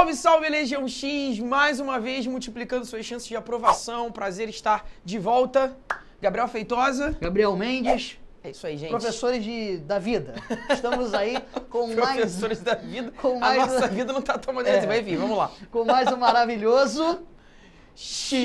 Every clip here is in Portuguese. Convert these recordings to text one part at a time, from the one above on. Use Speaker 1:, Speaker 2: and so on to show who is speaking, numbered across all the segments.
Speaker 1: Salve, salve Legião X! Mais uma vez multiplicando suas chances de aprovação. Prazer estar de volta. Gabriel Feitosa.
Speaker 2: Gabriel Mendes.
Speaker 1: É isso aí, gente.
Speaker 2: Professores de, da vida. Estamos aí com mais.
Speaker 1: Professores da vida.
Speaker 2: com mais-
Speaker 1: A nossa vida não tá tão maneira
Speaker 2: É.
Speaker 1: mas enfim, vamos lá.
Speaker 2: Com mais um maravilhoso.
Speaker 1: X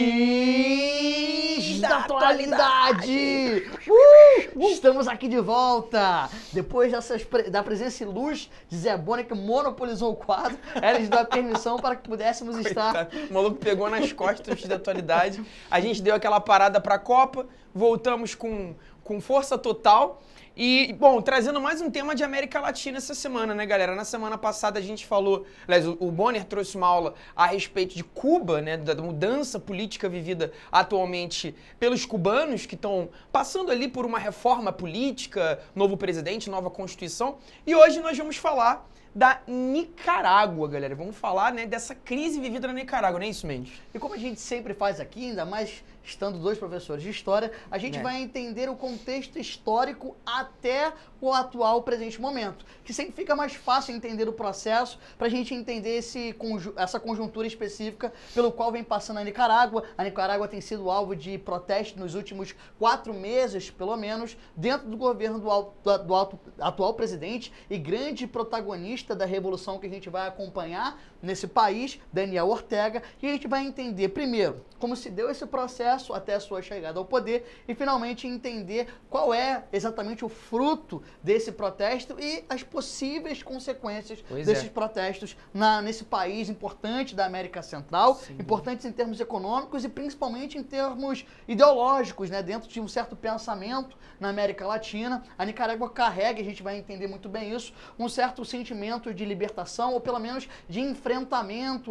Speaker 2: da atualidade! Uh! Estamos aqui de volta! Depois dessas da presença e luz de Zé Bona, que monopolizou o quadro, ela nos deu a permissão para que pudéssemos estar.
Speaker 1: Coitado. O maluco pegou nas costas da atualidade. A gente deu aquela parada pra Copa, voltamos com, com força total. E, bom, trazendo mais um tema de América Latina essa semana, né, galera? Na semana passada a gente falou, aliás, o Bonner trouxe uma aula a respeito de Cuba, né, da mudança política vivida atualmente pelos cubanos, que estão passando ali por uma reforma política, novo presidente, nova constituição. E hoje nós vamos falar da Nicarágua, galera. Vamos falar, né, dessa crise vivida na Nicarágua, não é isso, Mendes?
Speaker 2: E como a gente sempre faz aqui, ainda mais estando dois professores de história, a gente
Speaker 1: É.
Speaker 2: vai entender o contexto histórico até o atual presente momento. Que sempre fica mais fácil entender o processo para a gente entender esse, essa conjuntura específica pelo qual vem passando a Nicarágua. A Nicarágua tem sido alvo de protesto nos últimos quatro meses, pelo menos, dentro do governo do, al- do- do alto- atual presidente e grande protagonista da revolução que a gente vai acompanhar nesse país, Daniel Ortega, e a gente vai entender, primeiro, como se deu esse processo até a sua chegada ao poder e finalmente entender qual é exatamente o fruto desse protesto e as possíveis consequências
Speaker 1: Pois é.
Speaker 2: desses protestos na- nesse país importante da América Central,
Speaker 1: Sim.
Speaker 2: importantes em termos econômicos e principalmente em termos ideológicos, né? dentro de um certo pensamento na América Latina. A Nicarágua carrega, a gente vai entender muito bem isso, um certo sentimento de libertação ou pelo menos de enfrentamento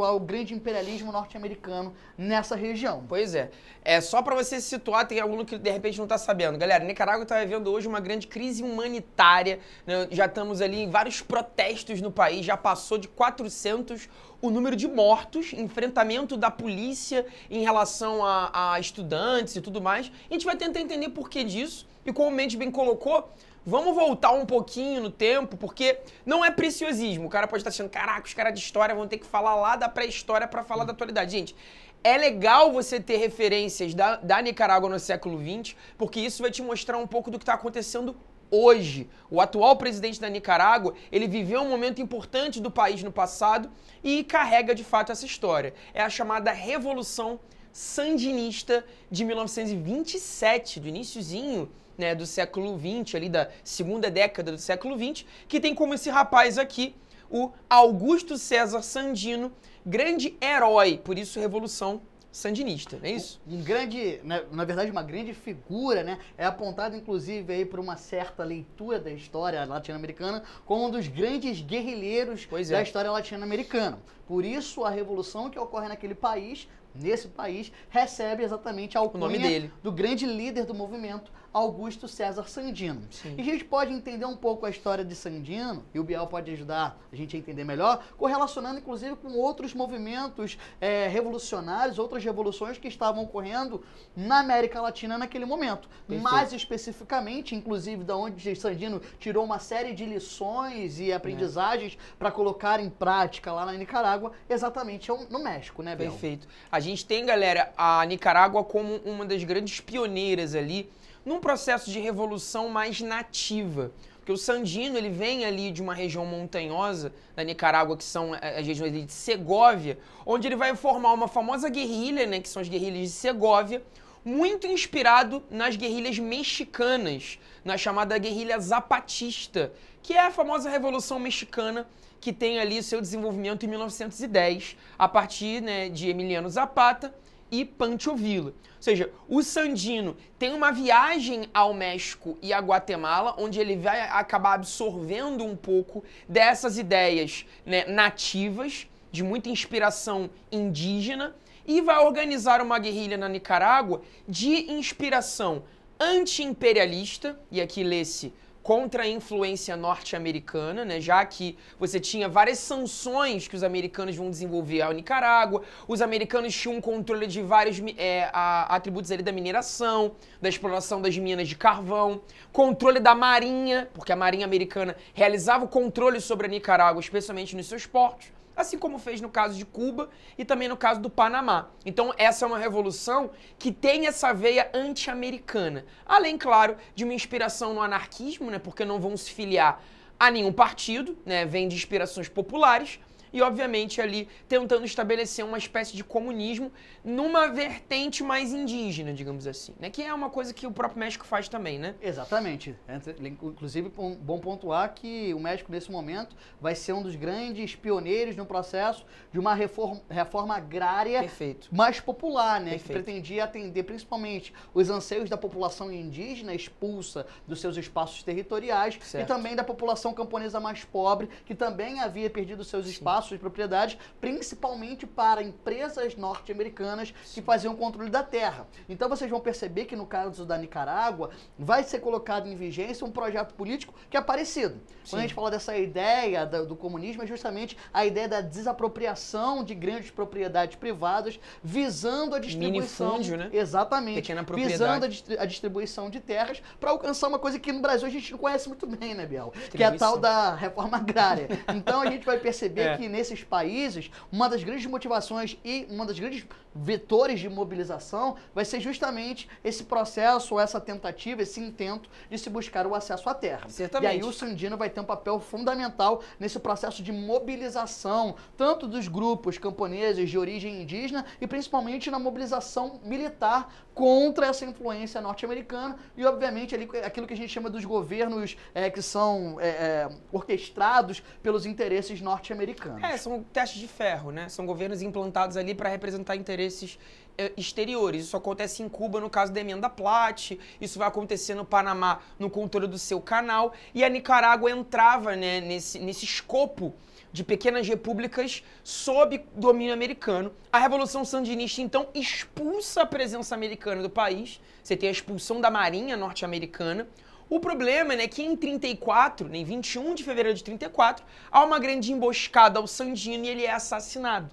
Speaker 2: ao grande imperialismo norte-americano nessa região.
Speaker 1: Pois é. É só pra você se situar, tem aluno que de repente não tá sabendo. Galera, Nicarágua tá vivendo hoje uma grande crise humanitária. né? Já estamos ali em vários protestos no país, já passou de 400 o número de mortos, enfrentamento da polícia em relação a, a estudantes e tudo mais. A gente vai tentar entender por que disso. E como o Mendes bem colocou, Vamos voltar um pouquinho no tempo, porque não é preciosismo. O cara pode estar achando, caraca, os caras de história vão ter que falar lá da pré-história pra falar da atualidade. Gente, é legal você ter referências da, da Nicarágua no século XX, porque isso vai te mostrar um pouco do que está acontecendo hoje. O atual presidente da Nicarágua, ele viveu um momento importante do país no passado e carrega de fato essa história. É a chamada Revolução Sandinista de 1927, do iníciozinho né, do século XX, ali da segunda década do século XX, que tem como esse rapaz aqui o Augusto César Sandino, grande herói, por isso Revolução Sandinista, não é isso?
Speaker 2: Um grande, na, na verdade, uma grande figura, né? É apontado, inclusive, aí por uma certa leitura da história latino-americana como um dos grandes guerrilheiros
Speaker 1: Pois
Speaker 2: da
Speaker 1: é.
Speaker 2: história latino-americana. Por isso, a revolução que ocorre naquele país, nesse país, recebe exatamente a alcunha
Speaker 1: nome dele.
Speaker 2: do grande líder do movimento, Augusto César Sandino.
Speaker 1: Sim.
Speaker 2: E a gente pode entender um pouco a história de Sandino, e o Biel pode ajudar a gente a entender melhor, correlacionando inclusive com outros movimentos eh, revolucionários, outras revoluções que estavam ocorrendo na América Latina naquele momento.
Speaker 1: Perfeito.
Speaker 2: Mais especificamente, inclusive, da onde Sandino tirou uma série de lições e aprendizagens para colocar em prática lá na Nicarágua, exatamente é no México, né, Biel?
Speaker 1: Perfeito. A gente tem, galera, a Nicarágua como uma das grandes pioneiras ali num processo de revolução mais nativa. Porque o Sandino, ele vem ali de uma região montanhosa da Nicarágua, que são eh, as regiões de Segóvia, onde ele vai formar uma famosa guerrilha, né, que são as guerrilhas de Segóvia, muito inspirado nas guerrilhas mexicanas, na chamada guerrilha zapatista, que é a famosa Revolução Mexicana que tem ali seu desenvolvimento em 1910, a partir né, de Emiliano Zapata e Pancho. Ou seja, o Sandino tem uma viagem ao México e a Guatemala, onde ele vai acabar absorvendo um pouco dessas ideias né, nativas, de muita inspiração indígena, e vai organizar uma guerrilha na Nicarágua de inspiração anti-imperialista, e aqui lê-se contra a influência norte-americana, né? Já que você tinha várias sanções que os americanos vão desenvolver ao Nicarágua, os americanos tinham um controle de vários é, a- atributos ali da mineração, da exploração das minas de carvão, controle da marinha, porque a marinha americana realizava o controle sobre a Nicarágua, especialmente nos seus portos. Assim como fez no caso de Cuba e também no caso do Panamá. Então, essa é uma revolução que tem essa veia anti-americana. Além, claro, de uma inspiração no anarquismo, né, porque não vão se filiar a nenhum partido, né, vem de inspirações populares e, obviamente, ali tentando estabelecer uma espécie de comunismo numa vertente mais indígena, digamos assim, né? Que é uma coisa que o próprio México faz também, né?
Speaker 2: Exatamente. Inclusive, bom pontuar que o México, nesse momento, vai ser um dos grandes pioneiros no processo de uma reforma, reforma agrária
Speaker 1: Perfeito.
Speaker 2: mais popular, né?
Speaker 1: Perfeito.
Speaker 2: Que pretendia atender principalmente os anseios da população indígena expulsa dos seus espaços territoriais
Speaker 1: Certo.
Speaker 2: e também da população camponesa mais pobre, que também havia perdido seus espaços de propriedade, principalmente para empresas norte-americanas que faziam o controle da terra. Então vocês vão perceber que no caso da Nicarágua vai ser colocado em vigência um projeto político que é parecido.
Speaker 1: Sim.
Speaker 2: Quando a gente fala dessa ideia do comunismo, é justamente a ideia da desapropriação de grandes propriedades privadas, visando a distribuição.
Speaker 1: Minifúndio, né?
Speaker 2: Exatamente.
Speaker 1: Pequena propriedade.
Speaker 2: visando a, distri- a distribuição de terras para alcançar uma coisa que no Brasil a gente não conhece muito bem, né, Biel? Que é a tal da reforma agrária. Então a gente vai perceber
Speaker 1: É.
Speaker 2: que nesses países, uma das grandes motivações e uma das grandes vetores de mobilização vai ser justamente esse processo, ou essa tentativa, esse intento de se buscar o acesso à terra.
Speaker 1: Certamente.
Speaker 2: E aí o Sandino vai ter um papel fundamental nesse processo de mobilização, tanto dos grupos camponeses de origem indígena e principalmente na mobilização militar contra essa influência norte-americana e, obviamente, ali, aquilo que a gente chama dos governos eh, que são eh, eh, orquestrados pelos interesses norte-americanos.
Speaker 1: É, são testes de ferro, né? São governos implantados ali para representar interesses eh, exteriores. Isso acontece em Cuba no caso da emenda Platt, isso vai acontecer no Panamá no controle do seu canal, e a Nicarágua entrava né, nesse, nesse escopo de pequenas repúblicas sob domínio americano. A Revolução Sandinista, então, expulsa a presença americana do país. Você tem a expulsão da Marinha norte-americana. O problema é que em 34, né, em 21 de fevereiro de 34, há uma grande emboscada ao Sandino e ele é assassinado.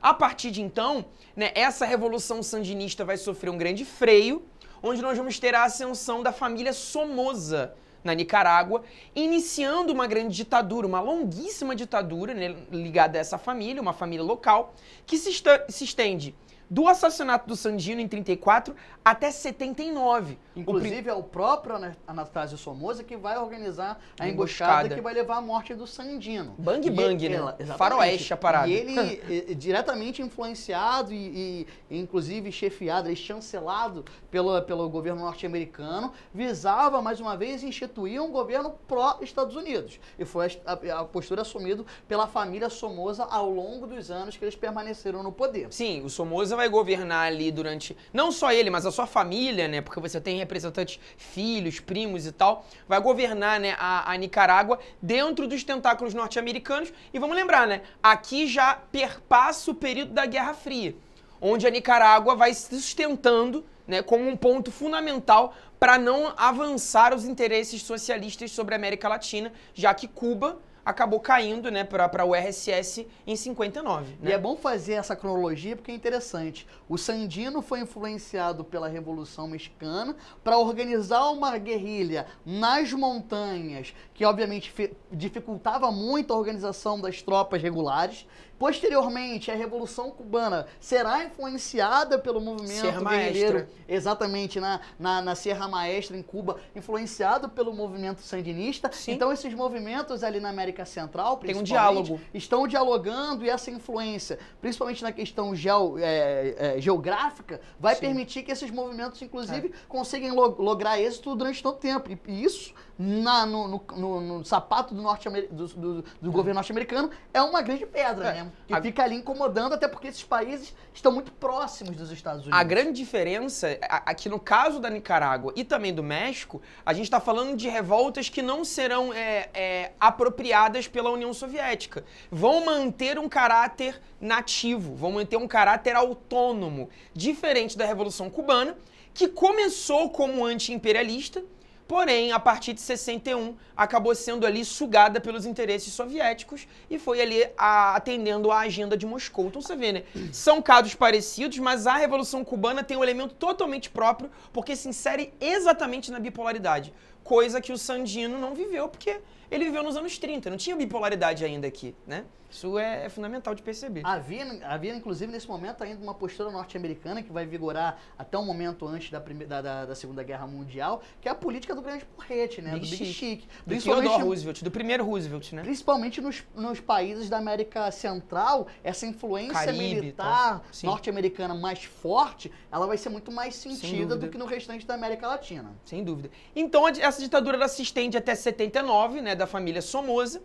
Speaker 1: A partir de então, né, essa revolução sandinista vai sofrer um grande freio, onde nós vamos ter a ascensão da família Somoza na Nicarágua, iniciando uma grande ditadura, uma longuíssima ditadura né, ligada a essa família, uma família local, que se, se estende do assassinato do Sandino em 34 até 79. O prim-
Speaker 2: Inclusive, é o próprio Ana- Anastácio Somoza que vai organizar a emboscada,
Speaker 1: emboscada.
Speaker 2: que vai levar à morte do Sandino.
Speaker 1: Bang bang, né?
Speaker 2: ela- exatamente.
Speaker 1: Faroeste a parada.
Speaker 2: E ele, diretamente influenciado e, e, inclusive, chefiado, e chancelado pelo, pelo governo norte-americano, visava, mais uma vez, instituir um governo pró-Estados Unidos. E foi a, a- a postura assumida pela família Somoza ao longo dos anos que eles permaneceram no poder.
Speaker 1: Sim, o Somoza vai governar ali durante. Não só ele, mas a sua família, né? Porque você tem representantes, filhos, primos e tal. Vai governar, né, a, a Nicarágua dentro dos tentáculos norte-americanos. E vamos lembrar, né? Aqui já perpassa o período da Guerra Fria, onde a Nicarágua vai se sustentando, né, como um ponto fundamental para não avançar os interesses socialistas sobre a América Latina, já que Cuba acabou caindo, né, para o RSS em 59.
Speaker 2: E
Speaker 1: Né?
Speaker 2: é bom fazer essa cronologia porque é interessante. O Sandino foi influenciado pela Revolução Mexicana para organizar uma guerrilha nas montanhas, que obviamente dificultava muito a organização das tropas regulares. Posteriormente, a Revolução Cubana será influenciada pelo movimento
Speaker 1: Serra
Speaker 2: guerrilheiro,
Speaker 1: Maestra.
Speaker 2: exatamente na, na, na Serra Maestra, em Cuba, influenciado pelo movimento sandinista.
Speaker 1: Sim.
Speaker 2: Então, esses movimentos ali na América Central,
Speaker 1: Tem um
Speaker 2: principalmente,
Speaker 1: diálogo.
Speaker 2: estão dialogando e essa influência, principalmente na questão geo- é, é, geográfica, vai
Speaker 1: Sim.
Speaker 2: permitir que esses movimentos, inclusive, consigam lo- lograr êxito durante todo o tempo. E, e isso, na- no, no- no- no sapato do, norte do, do- do governo norte-americano, é uma grande pedra,
Speaker 1: É.
Speaker 2: né? Que
Speaker 1: A-
Speaker 2: fica ali incomodando, até porque esses países estão muito próximos dos Estados Unidos.
Speaker 1: A grande diferença, aqui no caso da Nicarágua e também do México, a gente está falando de revoltas que não serão é, é, apropriadas pela União Soviética. Vão manter um caráter nativo, vão manter um caráter autônomo, diferente da Revolução Cubana, que começou como anti-imperialista, Porém, a partir de 61, acabou sendo ali sugada pelos interesses soviéticos e foi ali a- atendendo à agenda de Moscou. Então você vê, né? São casos parecidos, mas a Revolução Cubana tem um elemento totalmente próprio, porque se insere exatamente na bipolaridade. Coisa que o Sandino não viveu, porque ele viveu nos anos 30, não tinha bipolaridade ainda aqui, né? Isso é, é fundamental de perceber.
Speaker 2: Havia, havia, inclusive, nesse momento, ainda uma postura norte-americana que vai vigorar até um momento antes da, primeira, da, da, Segunda Guerra Mundial, que é a política do grande porrete, né?
Speaker 1: Big
Speaker 2: do Big
Speaker 1: Chic.
Speaker 2: Chic.
Speaker 1: Do Theodore Roosevelt, do primeiro Roosevelt, né?
Speaker 2: Principalmente nos, nos países da América Central, essa influência
Speaker 1: Caribe,
Speaker 2: militar
Speaker 1: Sim.
Speaker 2: norte-americana mais forte, ela vai ser muito mais sentida do que no restante da América Latina.
Speaker 1: Sem dúvida. Então, a- essa ditadura ela se estende até 79, né, da família Somoza.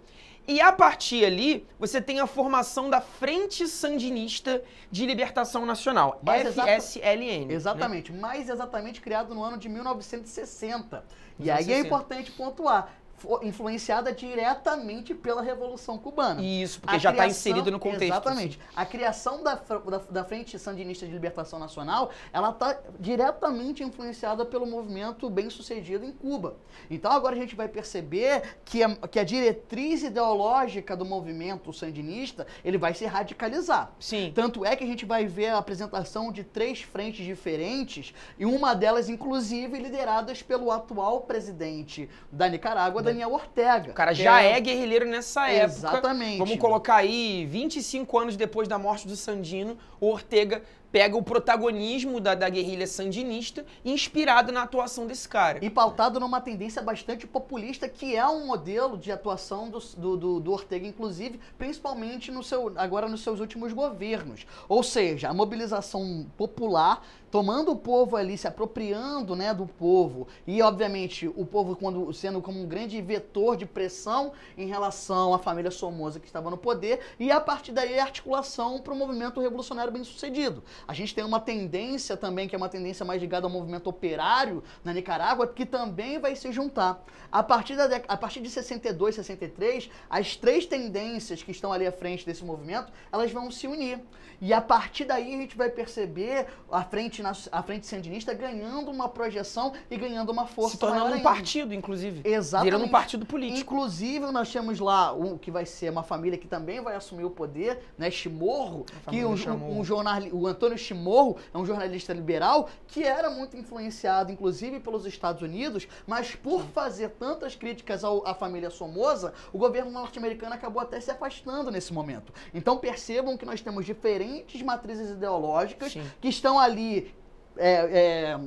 Speaker 1: E a partir ali, você tem a formação da Frente Sandinista de Libertação Nacional,
Speaker 2: exata-
Speaker 1: FSLN. né?
Speaker 2: Exatamente, mais exatamente criado no ano de 1960. E
Speaker 1: 1960.
Speaker 2: aí é importante pontuar, influenciada diretamente pela Revolução Cubana.
Speaker 1: Isso, porque
Speaker 2: A
Speaker 1: já está inserido no contexto. assim.
Speaker 2: Exatamente. A criação da, da, da Frente Sandinista de Libertação Nacional, ela está diretamente influenciada pelo movimento bem-sucedido em Cuba. Então agora a gente vai perceber que a, que a diretriz ideológica do movimento sandinista, ele vai se radicalizar.
Speaker 1: Sim.
Speaker 2: Tanto é que a gente vai ver a apresentação de três frentes diferentes, e uma delas, inclusive, lideradas pelo atual presidente da Nicarágua, Daniel Ortega.
Speaker 1: O cara já é guerrilheiro nessa época.
Speaker 2: Exatamente.
Speaker 1: Vamos colocar aí 25 anos depois da morte do Sandino, o Ortega pega o protagonismo da, da guerrilha sandinista, inspirado na atuação desse cara.
Speaker 2: E pautado numa tendência bastante populista, que é um modelo de atuação do, do, do- do Ortega, inclusive, principalmente no seu, agora nos seus últimos governos. Ou seja, a mobilização popular, tomando o povo ali, se apropriando né, do povo, e obviamente o povo quando sendo como um grande vetor de pressão em relação à família Somoza que estava no poder, e a partir daí a articulação para o movimento revolucionário bem sucedido. A gente tem uma tendência também, que é uma tendência mais ligada ao movimento operário na Nicarágua, que também vai se juntar. A partir, da, a partir de 62, 63, as três tendências que estão ali à frente desse movimento, elas vão se unir. E a partir daí a gente vai perceber a frente, a frente sandinista ganhando uma projeção e ganhando uma força
Speaker 1: Se tornando um partido, inclusive.
Speaker 2: Exatamente.
Speaker 1: Virando um partido político.
Speaker 2: Inclusive, nós temos lá um que vai ser uma família que também vai assumir o poder, né? Chimorro, que um, um, um jornal, o Antônio Chimorro é um jornalista liberal que era muito influenciado, inclusive, pelos Estados Unidos, mas por fazer tantas críticas ao- à família Somoza, o governo norte-americano acabou até se afastando nesse momento. Então percebam que nós temos diferentes matrizes ideológicas
Speaker 1: Sim.
Speaker 2: que estão ali. é, é,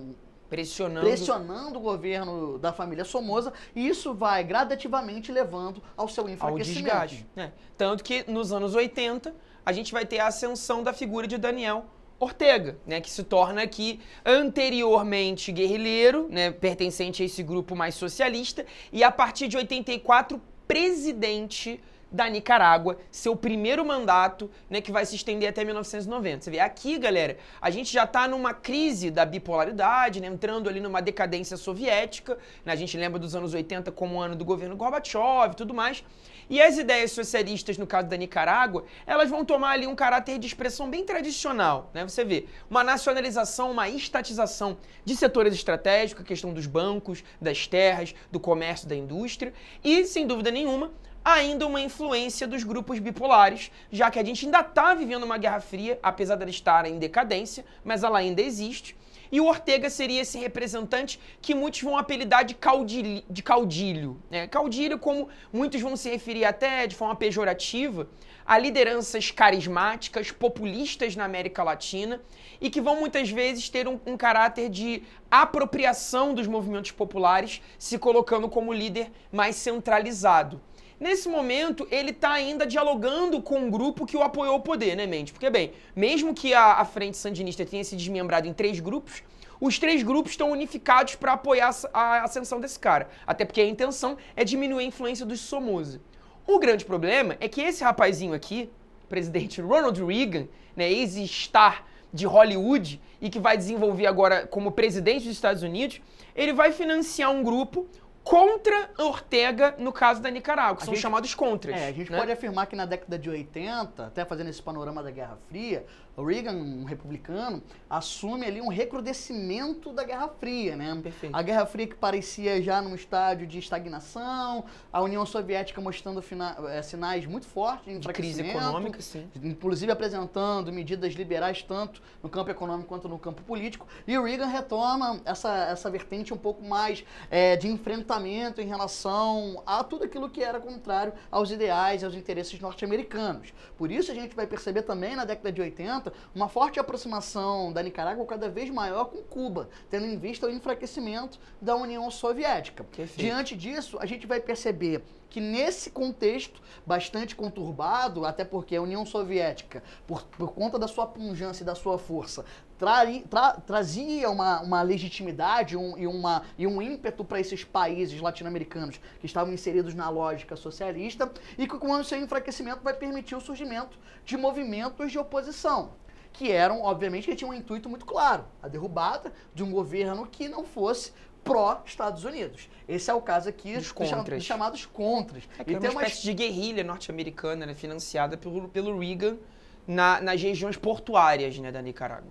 Speaker 1: Pressionando.
Speaker 2: pressionando o governo da família Somoza e isso vai gradativamente levando ao seu
Speaker 1: ao
Speaker 2: enfraquecimento.
Speaker 1: desgaste. né? Tanto que nos anos 80 a gente vai ter a ascensão da figura de Daniel Ortega, né, que se torna aqui anteriormente guerrilheiro, né, pertencente a esse grupo mais socialista, e a partir de 84 presidente da Nicarágua, seu primeiro mandato, né, que vai se estender até 1990. Você vê, aqui, galera, a gente já está numa crise da bipolaridade, né, entrando ali numa decadência soviética, né, a gente lembra dos anos 80 como o ano do governo Gorbachev e tudo mais, e as ideias socialistas, no caso da Nicarágua, elas vão tomar ali um caráter de expressão bem tradicional, né? Você vê uma nacionalização, uma estatização de setores estratégicos, a questão dos bancos, das terras, do comércio, da indústria, e, sem dúvida nenhuma, ainda uma influência dos grupos bipolares, já que a gente ainda está vivendo uma Guerra Fria, apesar dela estar em decadência, mas ela ainda existe. E o Ortega seria esse representante que muitos vão apelidar de caudilho. De caudilho, né? caudilho, como muitos vão se referir até de forma pejorativa, a lideranças carismáticas, populistas na América Latina e que vão muitas vezes ter um, um caráter de apropriação dos movimentos populares, se colocando como líder mais centralizado. Nesse momento, ele está ainda dialogando com um grupo que o apoiou ao poder, né, Mendes? Porque, bem, mesmo que a, a Frente Sandinista tenha se desmembrado em três grupos, os três grupos estão unificados para apoiar a, a ascensão desse cara. Até porque a intenção é diminuir a influência dos Somoza. O grande problema é que esse rapazinho aqui, presidente Ronald Reagan, né, ex-star de Hollywood e que vai desenvolver agora como presidente dos Estados Unidos, ele vai financiar um grupo contra Ortega no caso da Nicarágua, que são
Speaker 2: gente-
Speaker 1: chamados contras.
Speaker 2: É, a gente
Speaker 1: né?
Speaker 2: pode afirmar que na década de 80, até fazendo esse panorama da Guerra Fria, Reagan, um republicano, assume ali um recrudescimento da Guerra Fria, né?
Speaker 1: Perfeito.
Speaker 2: A Guerra Fria que parecia já num estádio de estagnação, a União Soviética mostrando eh, sinais muito fortes de
Speaker 1: De crise econômica, sim.
Speaker 2: inclusive apresentando medidas liberais tanto no campo econômico quanto no campo político. E o Reagan retoma essa, essa vertente um pouco mais eh, de enfrentamento em relação a tudo aquilo que era contrário aos ideais e aos interesses norte-americanos. Por isso a gente vai perceber também na década de 80 uma forte aproximação da Nicarágua cada vez maior com Cuba, tendo em vista o enfraquecimento da União Soviética.
Speaker 1: Perfeito.
Speaker 2: Diante disso, a gente vai perceber que nesse contexto bastante conturbado, até porque a União Soviética, por, por conta da sua punjância e da sua força, trari- tra- trazia uma, uma legitimidade um- e, uma, e um ímpeto para esses países latino-americanos que estavam inseridos na lógica socialista e que com o seu enfraquecimento vai permitir o surgimento de movimentos de oposição que eram, obviamente, que tinham um intuito muito claro, a derrubada de um governo que não fosse pró-Estados Unidos. Esse é o caso aqui
Speaker 1: Dos
Speaker 2: cham- chamados contras.
Speaker 1: É
Speaker 2: e
Speaker 1: é
Speaker 2: tem
Speaker 1: uma
Speaker 2: uma
Speaker 1: espécie de guerrilha norte-americana, né, financiada pelo, pelo Reagan na- nas regiões portuárias né, da Nicarágua.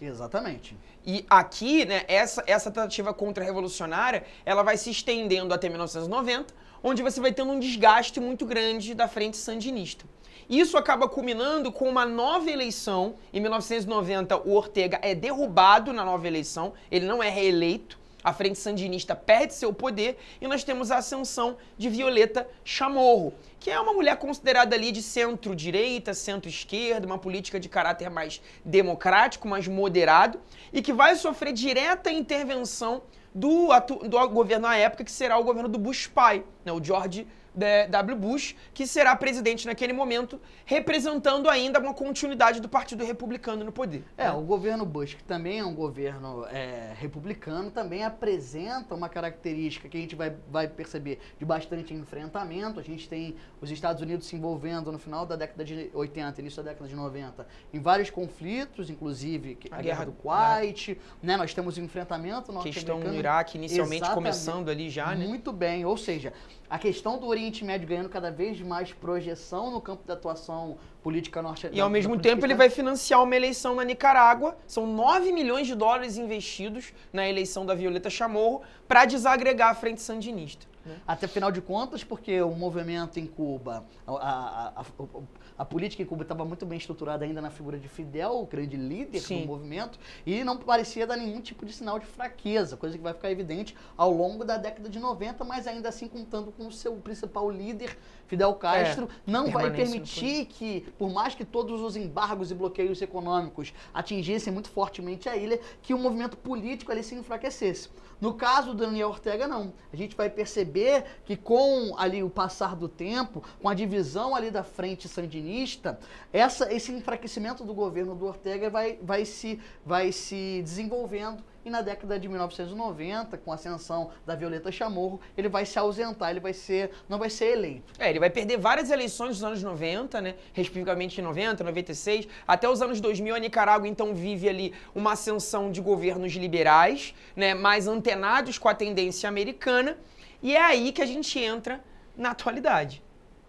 Speaker 2: Exatamente.
Speaker 1: E aqui, né, essa, essa tentativa contra-revolucionária, ela vai se estendendo até 1990, onde você vai tendo um desgaste muito grande da frente sandinista. Isso acaba culminando com uma nova eleição. Em 1990, o Ortega é derrubado na nova eleição, ele não é reeleito. A frente sandinista perde seu poder e nós temos a ascensão de Violeta Chamorro, que é uma mulher considerada ali de centro-direita, centro-esquerda, uma política de caráter mais democrático, mais moderado, e que vai sofrer direta intervenção do, do governo à época, que será o governo do Bush pai, né, o George W. Bush, que será presidente naquele momento, representando ainda uma continuidade do Partido Republicano no poder.
Speaker 2: É, o governo Bush, que também é um governo é, republicano, também apresenta uma característica que a gente vai, vai perceber de bastante enfrentamento. A gente tem os Estados Unidos se envolvendo no final da década de 80, início da década de 90, em vários conflitos, inclusive a,
Speaker 1: A
Speaker 2: guerra
Speaker 1: guerra-
Speaker 2: do Kuwait, né? Nós temos o enfrentamento
Speaker 1: questão
Speaker 2: norte-americano.
Speaker 1: no Iraque, inicialmente
Speaker 2: Exatamente.
Speaker 1: começando ali já, né?
Speaker 2: Muito bem, ou seja, a questão do Oriente Médio ganhando cada vez mais projeção no campo da atuação política norte-americana.
Speaker 1: E ao mesmo tempo ele vai financiar uma eleição na Nicarágua. São 9 milhões de dólares investidos na eleição da Violeta Chamorro para desagregar a frente sandinista. né?
Speaker 2: Até final de contas, porque o movimento em Cuba, a, a, a, a- a política em Cuba estava muito bem estruturada ainda na figura de Fidel, o grande líder
Speaker 1: Sim.
Speaker 2: do movimento, e não parecia dar nenhum tipo de sinal de fraqueza, coisa que vai ficar evidente ao longo da década de 90, mas ainda assim contando com o seu principal líder, Fidel Castro, não vai permitir que, por mais que todos os embargos e bloqueios econômicos atingissem muito fortemente a ilha, que o movimento político ali se enfraquecesse. No caso do Daniel Ortega, não. A gente vai perceber que com ali o passar do tempo, com a divisão ali da frente sandinista, essa, esse enfraquecimento do governo do Ortega vai, vai, se, vai se desenvolvendo e na década de 1990, com a ascensão da Violeta Chamorro, ele vai se ausentar, ele vai ser, não vai ser eleito.
Speaker 1: É, ele vai perder várias eleições dos anos 90, né? Respectivamente em 90, 96, até os anos 2000 a Nicarágua então vive ali uma ascensão de governos liberais, né, mais antenados com a tendência americana, e é aí que a gente entra na atualidade.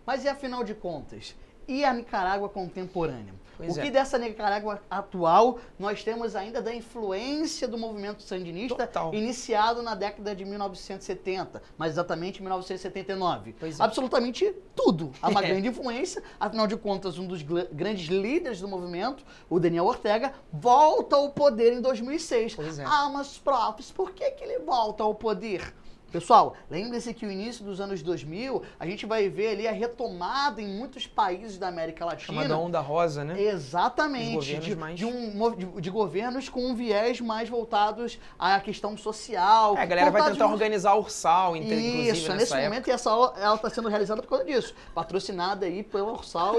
Speaker 2: Mas e afinal de contas? E a Nicarágua contemporânea?
Speaker 1: Pois
Speaker 2: o
Speaker 1: é.
Speaker 2: que dessa Nicarágua atual nós temos ainda da influência do movimento sandinista
Speaker 1: Total.
Speaker 2: iniciado na década de 1970, mais exatamente em 1979?
Speaker 1: Pois é.
Speaker 2: Absolutamente tudo. Há uma
Speaker 1: É.
Speaker 2: grande influência, afinal de contas, um dos grandes líderes do movimento, o Daniel Ortega, volta ao poder em 2006.
Speaker 1: Pois é.
Speaker 2: Ah, mas profs, por que, que ele volta ao poder? Pessoal, lembre-se que o início dos anos 2000, a gente vai ver ali a retomada em muitos países da América Latina.
Speaker 1: Chamada Onda Rosa, né?
Speaker 2: Exatamente. De,
Speaker 1: mais-
Speaker 2: de um, de, de governos com um viés mais voltados à questão social.
Speaker 1: É, a galera vai tentar
Speaker 2: de-
Speaker 1: organizar o Ursal, inclusive,
Speaker 2: Isso, nesse
Speaker 1: época.
Speaker 2: momento e essa aula está sendo realizada por causa disso. Patrocinada aí pelo Ursal,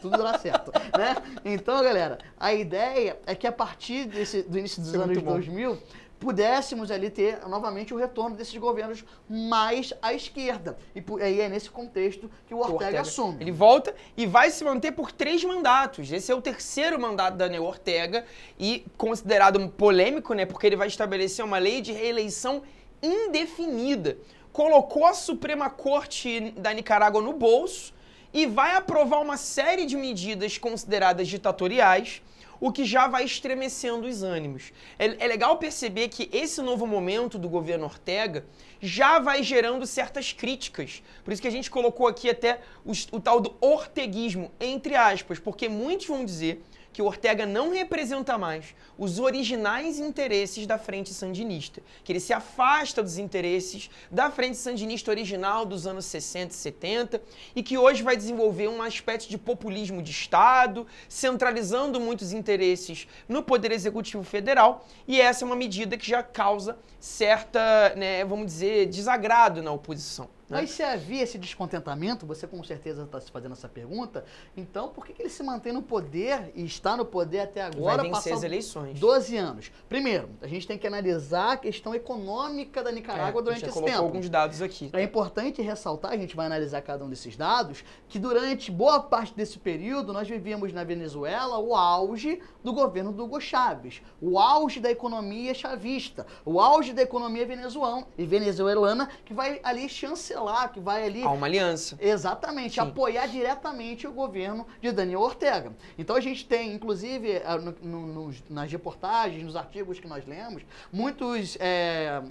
Speaker 2: tudo dará certo. Né? Então, galera, a ideia é que a partir desse, do início dos
Speaker 1: Isso é
Speaker 2: anos
Speaker 1: bom.
Speaker 2: 2000, pudéssemos ali ter novamente o retorno desses governos mais à esquerda. E por- aí é nesse contexto que o
Speaker 1: O
Speaker 2: Ortega, assume.
Speaker 1: Ele volta e vai se manter por três mandatos. Esse é o terceiro mandato da Daniel Ortega e considerado polêmico, né? Porque ele vai estabelecer uma lei de reeleição indefinida. Colocou a Suprema Corte da Nicarágua no bolso e vai aprovar uma série de medidas consideradas ditatoriais. O que já vai estremecendo os ânimos. É, é legal perceber que esse novo momento do governo Ortega já vai gerando certas críticas. Por isso que a gente colocou aqui até os, o tal do orteguismo, entre aspas, porque muitos vão dizer que Ortega não representa mais os originais interesses da frente sandinista, que ele se afasta dos interesses da frente sandinista original dos anos 60 e 70 e que hoje vai desenvolver uma espécie de populismo de Estado, centralizando muitos interesses no Poder Executivo Federal, e essa é uma medida que já causa certa, né, vamos dizer, desagrado na oposição.
Speaker 2: Né? Mas se havia esse descontentamento, você com certeza está se fazendo essa pergunta, então por que, que, ele se mantém no poder e está no poder até agora?
Speaker 1: Vai vencer as eleições.
Speaker 2: 12 anos. Primeiro, a gente tem que analisar a questão econômica da Nicarágua é, durante esse tempo.
Speaker 1: alguns dados aqui.
Speaker 2: É importante ressaltar, a gente vai analisar cada um desses dados, que durante boa parte desse período nós vivíamos na Venezuela o auge do governo do Hugo Chávez, o auge da economia chavista, o auge da economia venezuelana que vai ali chancelar lá, que vai ali.
Speaker 1: Há uma aliança.
Speaker 2: Exatamente, Sim. apoiar diretamente o governo de Daniel Ortega. Então a gente tem, inclusive, eh, no, no, nas reportagens, nos artigos que nós lemos, muitos é,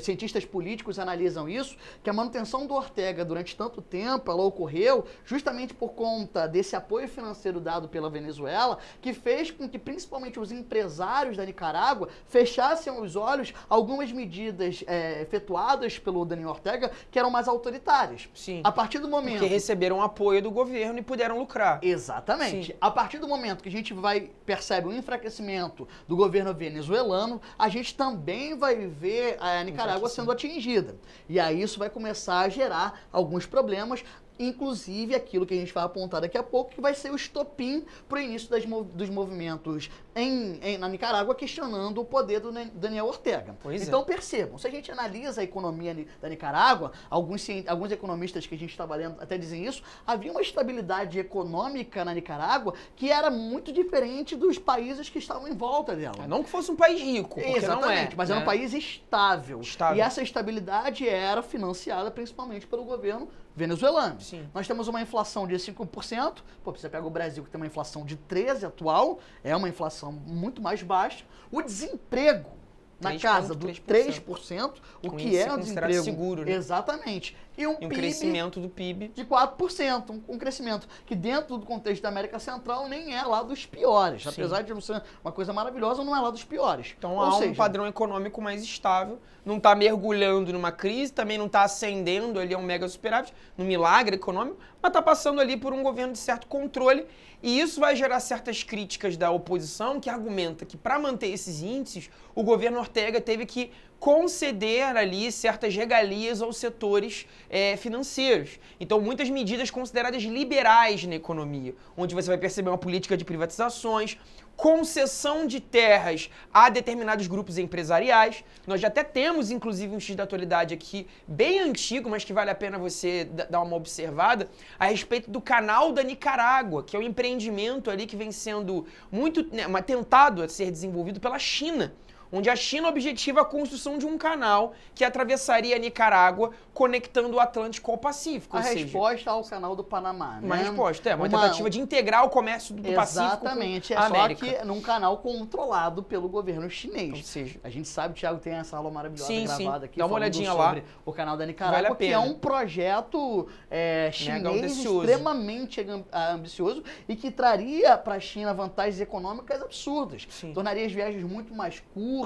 Speaker 2: cientistas políticos analisam isso, que a manutenção do Ortega durante tanto tempo, ela ocorreu justamente por conta desse apoio financeiro dado pela Venezuela, que fez com que principalmente os empresários da Nicarágua fechassem os olhos algumas medidas é, efetuadas pelo Daniel Ortega que eram mais autoritárias.
Speaker 1: Sim.
Speaker 2: A partir do momento.
Speaker 1: Que receberam apoio do governo e puderam lucrar.
Speaker 2: Exatamente. Sim. A partir do momento que a gente vai percebe o um enfraquecimento do governo venezuelano, a gente também vai ver a Nicarágua sendo atingida. E aí isso vai começar a gerar alguns problemas inclusive aquilo que a gente vai apontar daqui a pouco, que vai ser o estopim para o início das, dos movimentos em, em, na Nicarágua questionando o poder do Daniel Ortega.
Speaker 1: Pois
Speaker 2: é. então é. percebam, se a gente analisa a economia da Nicarágua, alguns, alguns economistas que a gente estava lendo até dizem isso, havia uma estabilidade econômica na Nicarágua que era muito diferente dos países que estavam em volta dela.
Speaker 1: É, não que fosse um país rico, Exatamente,
Speaker 2: é, mas
Speaker 1: né?
Speaker 2: era um país estável. estável. E essa estabilidade era financiada principalmente pelo governo venezuelano.
Speaker 1: Sim.
Speaker 2: Nós temos uma inflação de 5%. Pô, você pega o Brasil que tem uma inflação de 13 atual, é uma inflação muito mais baixa. O desemprego na casa do 3%, 3% o que é um desemprego
Speaker 1: seguro, né?
Speaker 2: Exatamente.
Speaker 1: E um, e um PIB crescimento do PIB
Speaker 2: de 4%, um, um, crescimento que dentro do contexto da América Central nem é lá dos piores, Sim. apesar de ser uma coisa maravilhosa, não é lá dos piores.
Speaker 1: Então Ou há seja, um padrão econômico mais estável, não está mergulhando numa crise, também não está ascendendo ali a um mega superávit, num milagre econômico, mas está passando ali por um governo de certo controle e isso vai gerar certas críticas da oposição que argumenta que para manter esses índices, o governo Ortega teve que conceder ali certas regalias aos setores é, financeiros. Então, muitas medidas consideradas liberais na economia, onde você vai perceber uma política de privatizações, concessão de terras a determinados grupos empresariais. Nós já até temos, inclusive, um X da atualidade aqui, bem antigo, mas que vale a pena você dar uma observada, a respeito do canal da Nicarágua, que é um empreendimento ali que vem sendo muito né, tentado a ser desenvolvido pela China onde a China objetiva a construção de um canal que atravessaria a Nicarágua, conectando o Atlântico ao Pacífico.
Speaker 2: A resposta ao canal do Panamá,
Speaker 1: né? Uma resposta, é, uma, uma tentativa de integrar o comércio do
Speaker 2: Pacífico
Speaker 1: Exatamente,
Speaker 2: é só que num canal controlado pelo governo chinês.
Speaker 1: Ou seja,
Speaker 2: a gente sabe, Thiago, tem essa aula maravilhosa
Speaker 1: sim,
Speaker 2: gravada
Speaker 1: sim.
Speaker 2: aqui.
Speaker 1: Dá uma olhadinha lá.
Speaker 2: o canal da Nicarágua, vale que é um projeto é, chinês extremamente ambicioso e que traria para a China vantagens econômicas absurdas.
Speaker 1: Sim.
Speaker 2: Tornaria as viagens muito mais curtas,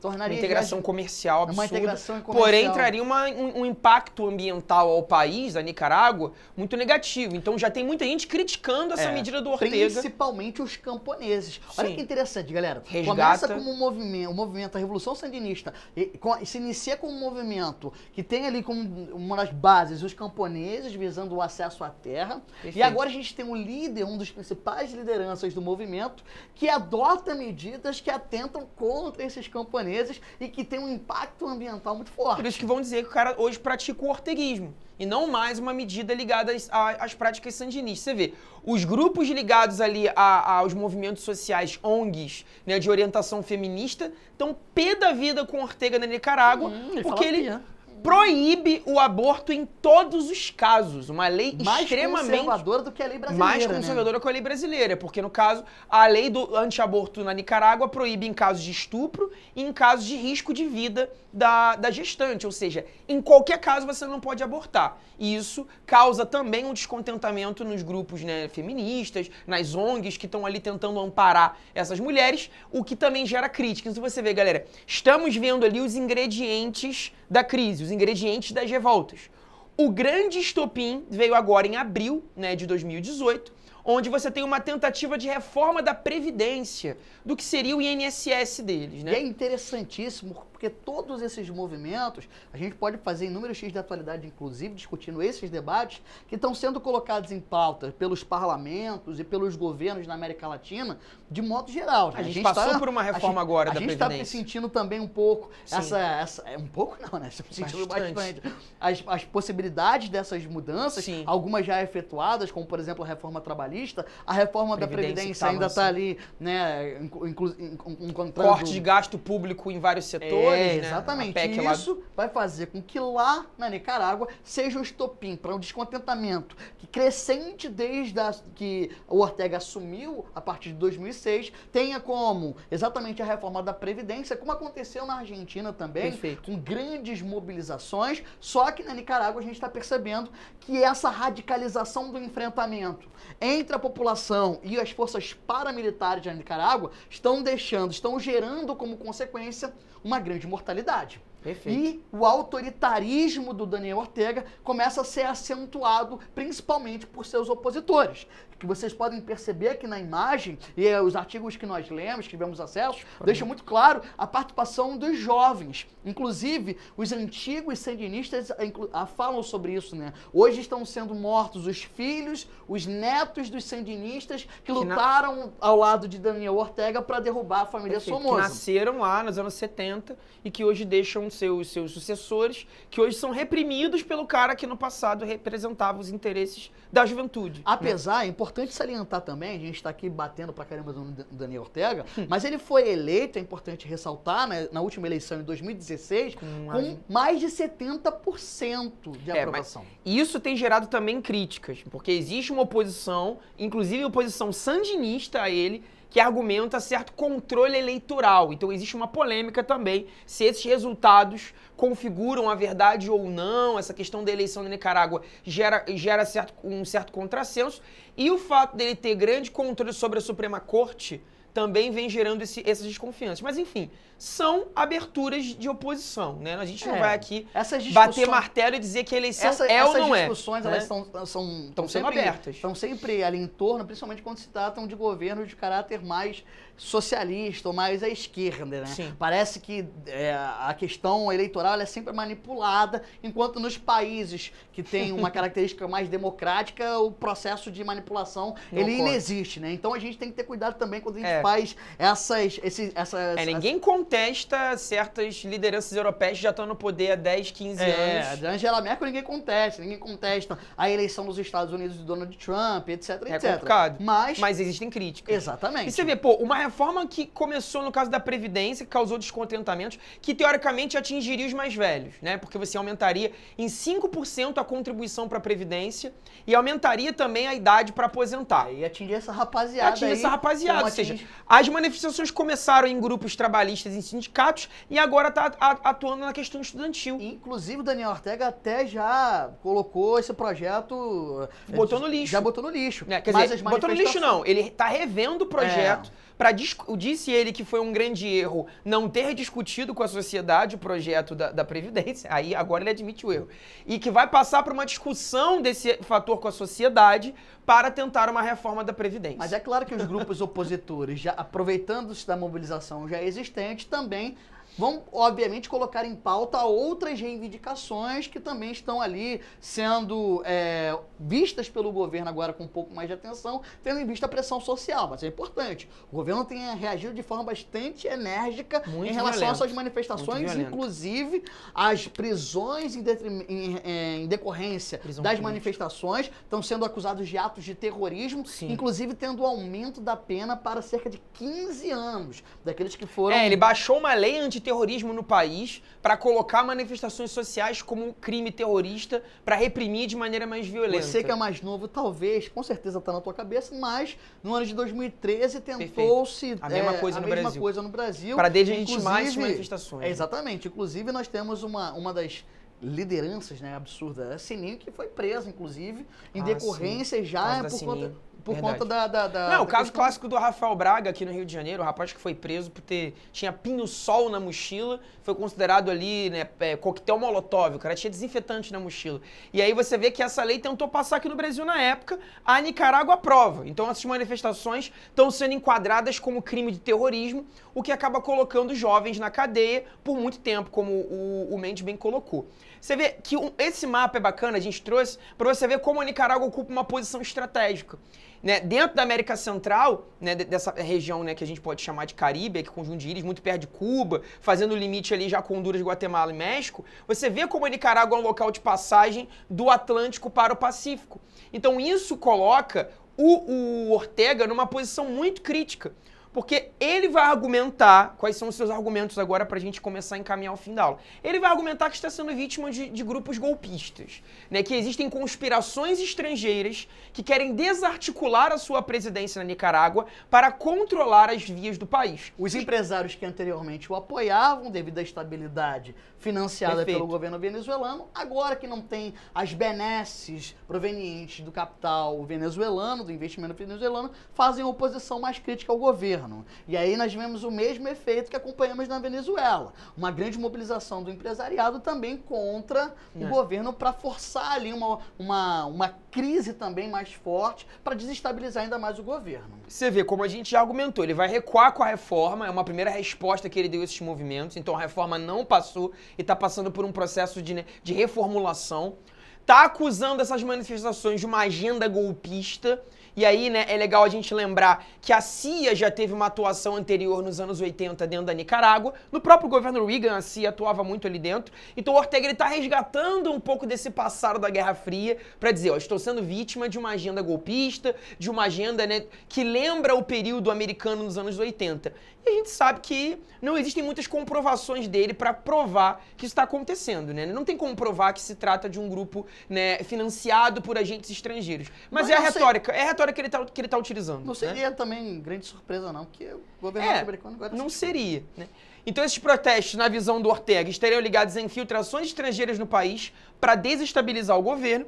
Speaker 2: tornaria.
Speaker 1: Uma integração
Speaker 2: viagens...
Speaker 1: comercial absurda.
Speaker 2: Uma integração comercial.
Speaker 1: Porém, traria uma, um, um, impacto ambiental ao país, a Nicarágua, muito negativo. Então já tem muita gente criticando essa é, medida do Ortega.
Speaker 2: Principalmente os camponeses. Olha Sim. que interessante, galera.
Speaker 1: Resgata.
Speaker 2: Começa como um movimento, um movimento, a Revolução Sandinista, e, com, se inicia como um movimento que tem ali como uma das bases os camponeses visando o acesso à terra. Perfeito. E agora a gente tem um líder, um dos principais lideranças do movimento, que adota medidas que atentam contra esses camponeses e que tem um impacto ambiental muito forte.
Speaker 1: Por isso que vão dizer que o cara hoje pratica o orteguismo e não mais uma medida ligada às, às práticas sandinistas. Você vê, os grupos ligados ali a, aos movimentos sociais, ONGs, né, de orientação feminista, estão pé da vida com Ortega na Nicarágua,
Speaker 2: hum, ele
Speaker 1: porque ele... proíbe o aborto em todos os casos. Uma lei
Speaker 2: Mais
Speaker 1: extremamente
Speaker 2: conservadora do que a lei brasileira.
Speaker 1: mais
Speaker 2: né?
Speaker 1: conservadora que a lei brasileira, porque no caso, a lei do antiaborto na Nicarágua proíbe em casos de estupro e em casos de risco de vida da, da gestante, ou seja, em qualquer caso você não pode abortar. E isso causa também um descontentamento nos grupos né, feministas, nas ONGs que estão ali tentando amparar essas mulheres, o que também gera críticas. Então você vê, galera, estamos vendo ali os ingredientes da crise, os ingredientes das revoltas. O grande estopim veio agora em abril né, de 2018, onde você tem uma tentativa de reforma da Previdência, do que seria o INSS deles,
Speaker 2: E
Speaker 1: né?
Speaker 2: é interessantíssimo, porque todos esses movimentos, a gente pode fazer inúmeros X de atualidade, inclusive, discutindo esses debates, que estão sendo colocados em pauta pelos parlamentos e pelos governos na América Latina, de modo geral.
Speaker 1: A gente passou por uma reforma
Speaker 2: a
Speaker 1: agora
Speaker 2: gente,
Speaker 1: da
Speaker 2: A gente está
Speaker 1: Previdência.
Speaker 2: sentindo também um pouco
Speaker 1: Sim.
Speaker 2: essa, essa... é Um pouco não, né? Estamos sentindo
Speaker 1: Bastante.
Speaker 2: bastante. As, as possibilidades dessas mudanças,
Speaker 1: Sim.
Speaker 2: algumas já efetuadas, como, por exemplo, a reforma trabalhista, a reforma da
Speaker 1: Previdência que
Speaker 2: Previdência
Speaker 1: tava
Speaker 2: ainda
Speaker 1: assim.
Speaker 2: está ali, né, inclu, inclu- en- encontrando...
Speaker 1: Corte de gasto público em vários setores,
Speaker 2: É,
Speaker 1: né?
Speaker 2: exatamente.
Speaker 1: A PEC
Speaker 2: isso vai fazer com que lá na Nicarágua seja um estopim para um descontentamento que crescente desde a, que o Ortega assumiu a partir de 2006, tenha como exatamente a reforma da Previdência, como aconteceu na Argentina também,
Speaker 1: Perfeito.
Speaker 2: com grandes mobilizações, só que na Nicarágua a gente está percebendo que essa radicalização do enfrentamento entre a população e as forças paramilitares da Nicarágua estão deixando, estão gerando como consequência uma grande mortalidade.
Speaker 1: Perfeito.
Speaker 2: E o autoritarismo do Daniel Ortega começa a ser acentuado principalmente por seus opositores. Que vocês podem perceber aqui na imagem, e eh, os artigos que nós lemos, que tivemos acesso, deixam muito claro a participação dos jovens. Inclusive, os antigos sandinistas eh, ah, falam sobre isso, né? Hoje estão sendo mortos os filhos, os netos dos sandinistas que
Speaker 1: na-
Speaker 2: lutaram ao lado de Daniel Ortega para derrubar a família
Speaker 1: Perfeito, que
Speaker 2: Somoza.
Speaker 1: nasceram lá nos anos 70 e que hoje deixam seus, seus sucessores, que hoje são reprimidos pelo cara que no passado representava os interesses da juventude. né?
Speaker 2: Apesar, é importante salientar também, a gente está aqui batendo pra caramba no Dan- Daniel Ortega, mas ele foi eleito, é importante ressaltar, né, na última eleição em 2016,
Speaker 1: Com
Speaker 2: com
Speaker 1: mais-
Speaker 2: mais de 70% de
Speaker 1: É,
Speaker 2: aprovação.
Speaker 1: isso tem gerado também críticas, porque existe uma oposição, inclusive oposição sandinista a ele, que argumenta certo controle eleitoral. Então existe uma polêmica também se esses resultados configuram a verdade ou não. Essa questão da eleição na Nicarágua gera, gera certo- um certo contrassenso. E o fato dele ter grande controle sobre a Suprema Corte também vem gerando esse, essas desconfianças. Mas enfim, são aberturas de oposição, né? A gente não
Speaker 2: É,
Speaker 1: vai aqui
Speaker 2: Essas
Speaker 1: bater
Speaker 2: discussões-
Speaker 1: martelo e dizer que a eleição
Speaker 2: Essa-
Speaker 1: é ou
Speaker 2: essas
Speaker 1: não é.
Speaker 2: discussões,
Speaker 1: né?
Speaker 2: elas são, são,
Speaker 1: Estão sendo
Speaker 2: sempre-
Speaker 1: abertas.
Speaker 2: Estão sempre ali em torno, principalmente quando se tratam de governos de caráter mais socialista ou mais à esquerda, né?
Speaker 1: Sim.
Speaker 2: Parece que é, a questão eleitoral é sempre manipulada, enquanto nos países que têm uma característica mais democrática, o processo de manipulação
Speaker 1: Não
Speaker 2: ele
Speaker 1: ocorre.
Speaker 2: inexiste, né? Então a gente tem que ter cuidado também quando a gente
Speaker 1: É.
Speaker 2: faz essas, esses, essas...
Speaker 1: É, ninguém contesta certas lideranças europeias que já estão no poder há 10, 15
Speaker 2: É,
Speaker 1: anos.
Speaker 2: da Angela Merkel ninguém contesta, ninguém contesta a eleição nos Estados Unidos de Donald Trump, etc,
Speaker 1: É
Speaker 2: etc.
Speaker 1: complicado.
Speaker 2: Mas,
Speaker 1: Mas existem críticas.
Speaker 2: exatamente.
Speaker 1: E você vê, pô, uma reforma que começou no caso da Previdência, que causou descontentamentos, que teoricamente atingiria os mais velhos, né? Porque você aumentaria em 5% a contribuição para a Previdência e aumentaria também a idade para aposentar.
Speaker 2: Aí atingir essa rapaziada
Speaker 1: Atinge
Speaker 2: aí,
Speaker 1: essa rapaziada. Ou seja, as manifestações começaram em grupos trabalhistas, em sindicatos, e agora está atuando na questão estudantil.
Speaker 2: Inclusive, o Daniel Ortega até já colocou esse projeto. eh,
Speaker 1: Botou no lixo.
Speaker 2: Já botou no lixo.
Speaker 1: É, quer
Speaker 2: Mas
Speaker 1: dizer,
Speaker 2: as
Speaker 1: botou no lixo
Speaker 2: manifestações-
Speaker 1: não, ele tá revendo o projeto. Pra discu- disse ele que foi um grande erro não ter discutido com a sociedade o projeto da, da Previdência. Aí agora ele admite o erro. E que vai passar por uma discussão desse fator com a sociedade para tentar uma reforma da Previdência.
Speaker 2: Mas é claro que os grupos opositores, já aproveitando-se da mobilização já existente, também vão, obviamente, colocar em pauta outras reivindicações que também estão ali sendo é, vistas pelo governo agora com um pouco mais de atenção, tendo em vista a pressão social. Mas é importante. O governo tem reagido de forma bastante enérgica
Speaker 1: Muito
Speaker 2: em relação
Speaker 1: violento.
Speaker 2: às suas manifestações, inclusive as prisões em, em- é, em decorrência
Speaker 1: Prisão
Speaker 2: das manifestações estão sendo acusados de atos de terrorismo,
Speaker 1: Sim.
Speaker 2: inclusive tendo o aumento da pena para cerca de 15 anos daqueles que foram
Speaker 1: É, ele baixou uma lei terrorismo no país para colocar manifestações sociais como crime terrorista para reprimir de maneira mais violenta.
Speaker 2: Você que é mais novo, talvez, com certeza está na tua cabeça, mas no ano de 2013 tentou-se
Speaker 1: a mesma,
Speaker 2: é,
Speaker 1: coisa,
Speaker 2: a
Speaker 1: no
Speaker 2: mesma
Speaker 1: Brasil.
Speaker 2: coisa no Brasil.
Speaker 1: Para deslegitimar essas manifestações.
Speaker 2: É, exatamente. Inclusive, nós temos uma, uma das lideranças né, absurdas, a Sininho, que foi presa, inclusive, em
Speaker 1: Ah,
Speaker 2: decorrência
Speaker 1: sim.
Speaker 2: já
Speaker 1: Por
Speaker 2: por conta. Por
Speaker 1: Verdade.
Speaker 2: conta da, da, da-
Speaker 1: Não, o caso
Speaker 2: questão-
Speaker 1: clássico do Rafael Braga aqui no Rio de Janeiro, o rapaz que foi preso por ter. tinha pinho-sol na mochila, foi considerado ali, né, é, coquetel molotov, o cara tinha desinfetante na mochila. E aí você vê que essa lei tentou passar aqui no Brasil na época, a Nicarágua aprova. Então essas manifestações estão sendo enquadradas como crime de terrorismo, o que acaba colocando jovens na cadeia por muito tempo, como o, o Mendes bem colocou. Você vê que um- esse mapa é bacana, a gente trouxe para você ver como a Nicarágua ocupa uma posição estratégica. Né, dentro da América Central, né, de- dessa região né, que a gente pode chamar de Caribe, aqui com Íris, muito perto de Cuba, fazendo limite ali já com Honduras, Guatemala e México, você vê como a Nicarágua é um local de passagem do Atlântico para o Pacífico. Então isso coloca o, o Ortega numa posição muito crítica. Porque ele vai argumentar, quais são os seus argumentos agora para a gente começar a encaminhar o fim da aula? Ele vai argumentar que está sendo vítima de, de grupos golpistas, né? que existem conspirações estrangeiras que querem desarticular a sua presidência na Nicarágua para controlar as vias do país.
Speaker 2: Os empresários que anteriormente o apoiavam devido à estabilidade financiada
Speaker 1: Perfeito.
Speaker 2: pelo governo venezuelano, agora que não tem as benesses provenientes do capital venezuelano, do investimento venezuelano, fazem oposição mais crítica ao governo. E aí nós vemos o mesmo efeito que acompanhamos na Venezuela. Uma grande mobilização do empresariado também contra o
Speaker 1: É.
Speaker 2: governo para forçar ali uma, uma, uma crise também mais forte para desestabilizar ainda mais o governo.
Speaker 1: Você vê, como a gente já argumentou, ele vai recuar com a reforma, é uma primeira resposta que ele deu a esses movimentos, então a reforma não passou e está passando por um processo de, né, de reformulação. Tá acusando essas manifestações de uma agenda golpista. E aí, né, é legal a gente lembrar que a CIA já teve uma atuação anterior nos anos 80 dentro da Nicarágua. No próprio governo Reagan, a CIA atuava muito ali dentro. Então o Ortega ele tá resgatando um pouco desse passado da Guerra Fria para dizer, ó, estou sendo vítima de uma agenda golpista, de uma agenda, né, que lembra o período americano nos anos 80. E a gente sabe que não existem muitas comprovações dele para provar que isso está acontecendo, né? Não tem como provar que se trata de um grupo, né, financiado por agentes estrangeiros. Mas,
Speaker 2: Mas
Speaker 1: é a
Speaker 2: não sei-
Speaker 1: retórica, é a retórica que ele tá, que ele tá utilizando.
Speaker 2: Não
Speaker 1: né?
Speaker 2: seria também grande surpresa, não, porque o governo
Speaker 1: É,
Speaker 2: norte-americano agora
Speaker 1: Não
Speaker 2: se-
Speaker 1: seria. Né? Então, esses protestos, na visão do Ortega, estariam ligados a infiltrações estrangeiras no país para desestabilizar o governo.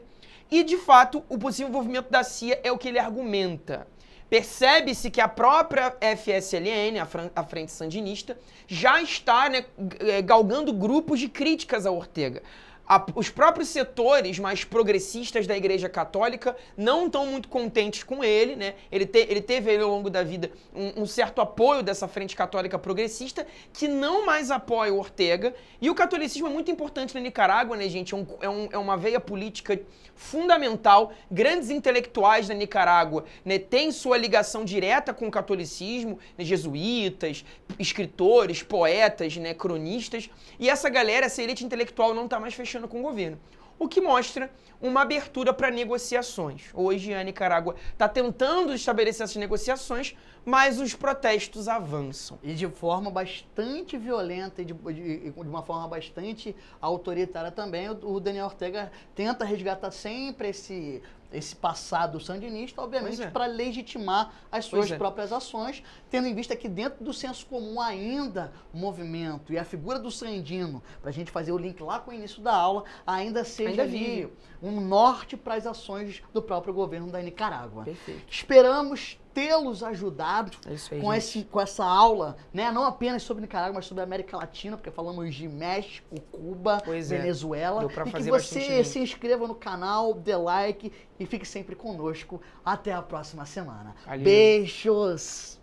Speaker 1: E, de fato, o possível envolvimento da CIA é o que ele argumenta. Percebe-se que a própria FSLN, a, a Frente Sandinista, já está né, eh, galgando grupos de críticas ao Ortega. A- os próprios setores mais progressistas da Igreja Católica não estão muito contentes com ele, né? Ele, te- ele teve ao longo da vida um, um certo apoio dessa frente católica progressista, que não mais apoia o Ortega. E o catolicismo é muito importante na Nicarágua, né, gente? É, um- é um- é uma veia política fundamental. Grandes intelectuais da Nicarágua né, têm sua ligação direta com o catolicismo, né, jesuítas, escritores, poetas, né, cronistas. E essa galera, essa elite intelectual, não está mais fechando com o governo. O que mostra uma abertura para negociações. Hoje a Nicarágua está tentando estabelecer essas negociações, mas os protestos avançam.
Speaker 2: E de forma bastante violenta e de, de- de uma forma bastante autoritária também, o, o Daniel Ortega tenta resgatar sempre esse, esse passado sandinista, obviamente,
Speaker 1: é.
Speaker 2: para legitimar as suas
Speaker 1: é.
Speaker 2: próprias ações, tendo em vista que dentro do senso comum ainda o movimento e a figura do Sandino, para a gente fazer o link lá com o início da aula, ainda seja
Speaker 1: Ainda
Speaker 2: ali um norte para as ações do próprio governo da Nicarágua.
Speaker 1: Perfeito.
Speaker 2: Esperamos tê-los ajudado
Speaker 1: É aí,
Speaker 2: com, esse, com essa aula, né? Não apenas sobre Nicarágua, mas sobre a América Latina, porque falamos de México, Cuba,
Speaker 1: Pois é.
Speaker 2: Venezuela.
Speaker 1: Deu pra
Speaker 2: e que você se inscreva no canal, dê like e fique sempre conosco. Até a próxima semana.
Speaker 1: Valeu.
Speaker 2: Beijos!